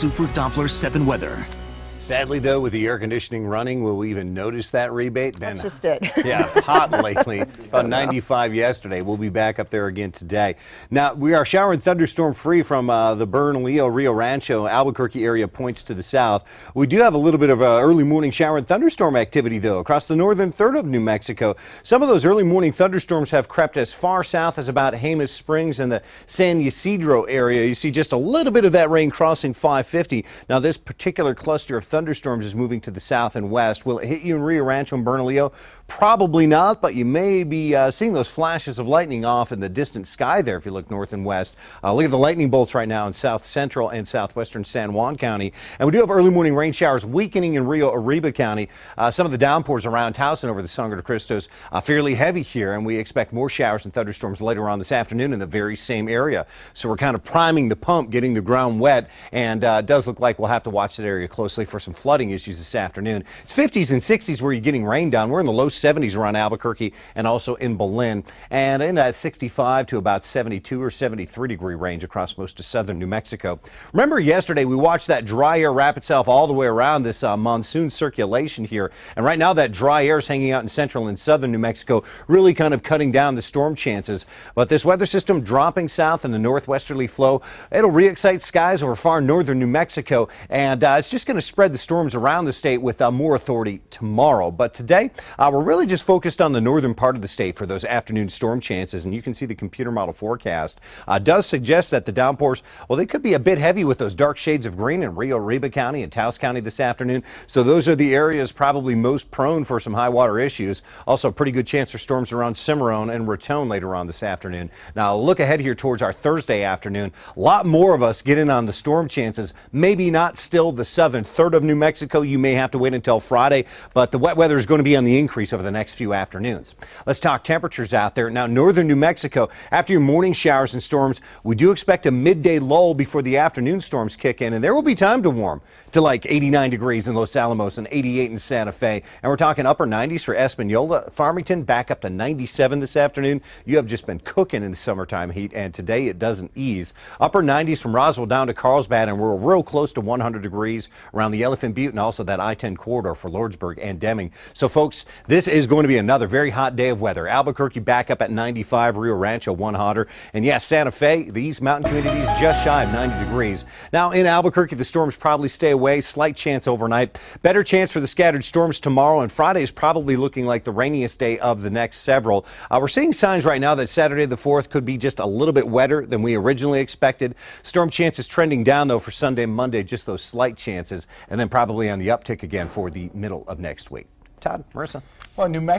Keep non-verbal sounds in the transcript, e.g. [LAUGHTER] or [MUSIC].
Super Doppler 7 weather. Sadly, though, with the air conditioning running, will we even notice that rebate? That's Been just it. [LAUGHS] yeah, hot [LAUGHS] lately. It's about 95 yesterday. We'll be back up there again today. Now, we are shower and thunderstorm free from uh, the Bernalillo, Rio Rancho, Albuquerque area points to the south. We do have a little bit of uh, early morning shower and thunderstorm activity, though, across the northern third of New Mexico. Some of those early morning thunderstorms have crept as far south as about Jemez Springs and the San Ysidro area. You see just a little bit of that rain crossing 550. Now, this particular cluster of thunderstorms is moving to the south and west. Will it hit you in Rio Rancho and Bernalillo? Probably not, but you may be uh, seeing those flashes of lightning off in the distant sky there if you look north and west. Uh, look at the lightning bolts right now in south central and southwestern San Juan County. And we do have early morning rain showers weakening in Rio Arriba County. Uh, some of the downpours around Taos over the Sangre de Cristos are fairly heavy here, and we expect more showers and thunderstorms later on this afternoon in the very same area. So we're kind of priming the pump, getting the ground wet, and uh, it does look like we'll have to watch that area closely for some flooding issues this afternoon. It's 50s and 60s where you're getting rain down. We're in the low 70s around Albuquerque and also in Belen. and in that 65 to about 72 or 73 degree range across most of southern New Mexico. Remember yesterday we watched that dry air wrap itself all the way around this uh, monsoon circulation here, and right now that dry air is hanging out in central and southern New Mexico, really kind of cutting down the storm chances. But this weather system dropping south in the northwesterly flow, it'll re-excite skies over far northern New Mexico, and uh, it's just going to spread the storms around the state with uh, more authority tomorrow. But today, uh, we're really just focused on the northern part of the state for those afternoon storm chances, and you can see the computer model forecast uh, does suggest that the downpours, well, they could be a bit heavy with those dark shades of green in Rio Arriba County and Taos County this afternoon. So those are the areas probably most prone for some high water issues. Also, pretty good chance for storms around Cimarron and Raton later on this afternoon. Now, look ahead here towards our Thursday afternoon. A lot more of us get in on the storm chances. Maybe not still the southern third of New Mexico. You may have to wait until Friday, but the wet weather is going to be on the increase over the next few afternoons. Let's talk temperatures out there. Now, northern New Mexico, after your morning showers and storms, we do expect a midday lull before the afternoon storms kick in, and there will be time to warm to like 89 degrees in Los Alamos and 88 in Santa Fe. And we're talking upper 90s for Espanola, Farmington, back up to 97 this afternoon. You have just been cooking in the summertime heat, and today it doesn't ease. Upper 90s from Roswell down to Carlsbad, and we're real close to 100 degrees around the Elephant Butte and also that I-10 corridor for Lordsburg and Deming. So, folks, this is going to be another very hot day of weather. Albuquerque back up at 95, Rio Rancho one hotter, and yes, Santa Fe, these mountain communities just shy of 90 degrees. Now, in Albuquerque, the storms probably stay away. Slight chance overnight. Better chance for the scattered storms tomorrow, and Friday is probably looking like the rainiest day of the next several. Uh, we're seeing signs right now that Saturday the 4th could be just a little bit wetter than we originally expected. Storm chances trending down, though, for Sunday Monday, just those slight chances, and then probably on the uptick again for the middle of next week. Todd, Marissa. Well, New Mexico.